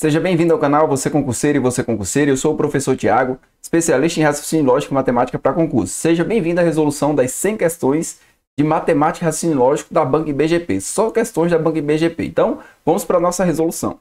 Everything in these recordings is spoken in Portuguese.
Seja bem-vindo ao canal Você Concurseiro e Você Concurseiro. Eu sou o professor Tiago, especialista em raciocínio lógico e matemática para concurso. Seja bem-vindo à resolução das 100 questões de matemática e raciocínio lógico da Banca IBGP. Só questões da Banca IBGP. Então, vamos para a nossa resolução.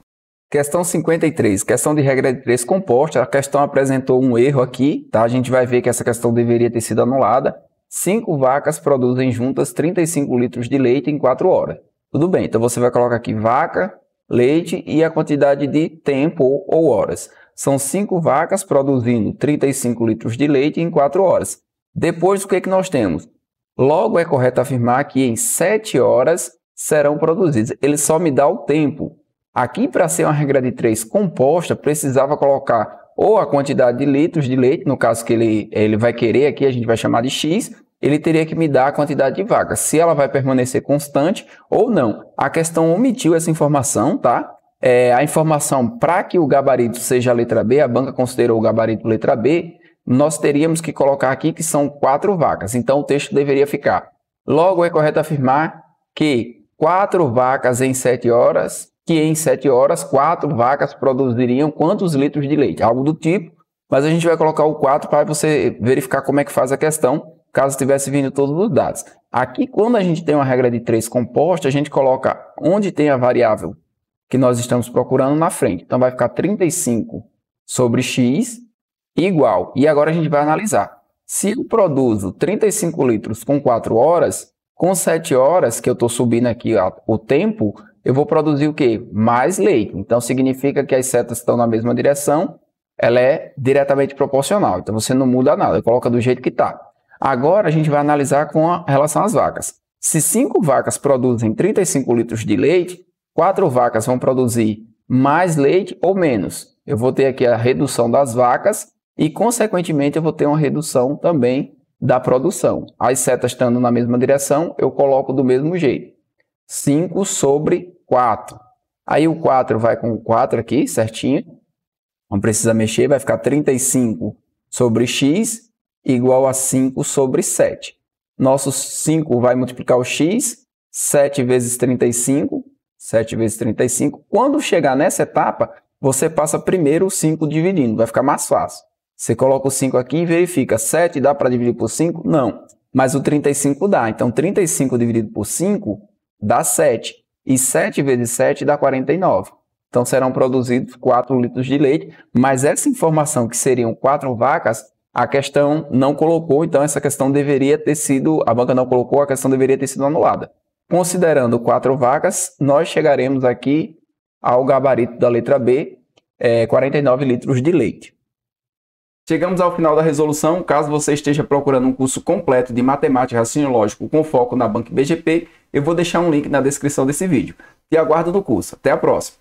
Questão 53, questão de regra de três composta. A questão apresentou um erro aqui, tá? A gente vai ver que essa questão deveria ter sido anulada. Cinco vacas produzem juntas 35 litros de leite em 4 horas. Tudo bem, então você vai colocar aqui vaca, leite e a quantidade de tempo ou horas. São cinco vacas produzindo 35 litros de leite em 4 horas. Depois, o que, é que nós temos? Logo, é correto afirmar que em 7 horas serão produzidos. Ele só me dá o tempo. Aqui, para ser uma regra de 3 composta, precisava colocar ou a quantidade de litros de leite, no caso que ele, ele vai querer aqui, a gente vai chamar de X, ele teria que me dar a quantidade de vagas, se ela vai permanecer constante ou não. A questão omitiu essa informação, tá? É, a informação para que o gabarito seja a letra B, a banca considerou o gabarito letra B, nós teríamos que colocar aqui que são quatro vacas. Então o texto deveria ficar. Logo é correto afirmar que quatro vacas em sete horas, que em sete horas quatro vacas produziriam quantos litros de leite? Algo do tipo. Mas a gente vai colocar o 4 para você verificar como é que faz a questão caso tivesse vindo todos os dados. Aqui, quando a gente tem uma regra de três composta, a gente coloca onde tem a variável que nós estamos procurando na frente. Então, vai ficar 35 sobre x igual. E agora a gente vai analisar. Se eu produzo 35 litros com 4 horas, com 7 horas, que eu estou subindo aqui o tempo, eu vou produzir o quê? Mais leite. Então, significa que as setas estão na mesma direção, ela é diretamente proporcional. Então, você não muda nada, coloca do jeito que está. Agora a gente vai analisar com relação às vacas. Se cinco vacas produzem 35 litros de leite, quatro vacas vão produzir mais leite ou menos. Eu vou ter aqui a redução das vacas e, consequentemente, eu vou ter uma redução também da produção. As setas estando na mesma direção, eu coloco do mesmo jeito. 5 sobre 4. Aí o 4 vai com o 4 aqui, certinho. Não precisa mexer, vai ficar 35 sobre x igual a 5 sobre 7. Nosso 5 vai multiplicar o x, 7 vezes 35, 7 vezes 35. Quando chegar nessa etapa, você passa primeiro o 5 dividindo, vai ficar mais fácil. Você coloca o 5 aqui e verifica, 7 dá para dividir por 5? Não, mas o 35 dá. Então, 35 dividido por 5 dá 7. E 7 vezes 7 dá 49. Então, serão produzidos 4 litros de leite, mas essa informação que seriam 4 vacas a questão não colocou, então essa questão deveria ter sido, a banca não colocou, a questão deveria ter sido anulada. Considerando quatro vagas, nós chegaremos aqui ao gabarito da letra B, é, 49 litros de leite. Chegamos ao final da resolução. Caso você esteja procurando um curso completo de matemática e raciocínio lógico com foco na Banca BGP, eu vou deixar um link na descrição desse vídeo. E aguardo no curso. Até a próxima!